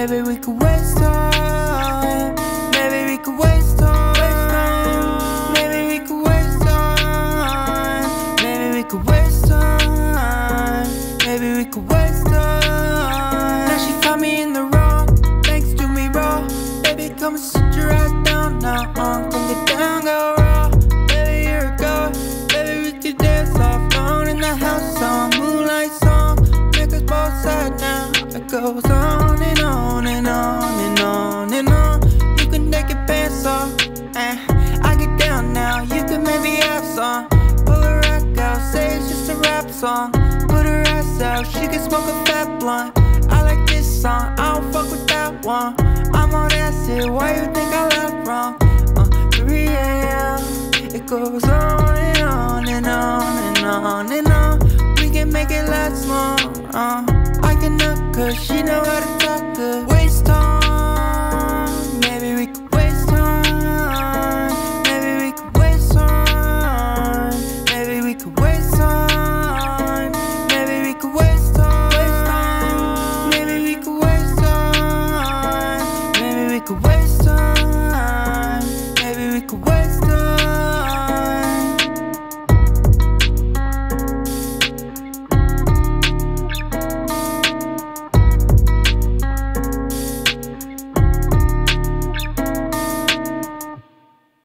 Maybe we could waste time. Maybe we could waste time. Maybe we could waste time. Maybe we could waste time. Maybe we could waste time. Now she found me in the wrong. Thanks to me bro. Baby, come and sit your ass down now. Come get down, go raw. Baby, you're a god. Baby, we could dance off alone in the house on moonlight song. Make us both side now. It goes on. Maybe have some. Pull her rack out, say it's just a rap song. Put her ass out, she can smoke a fat blunt. I like this song, I don't fuck with that one. I'm on acid, why you think I left wrong? Uh, 3 a.m. It goes on and on and on and on and on. away.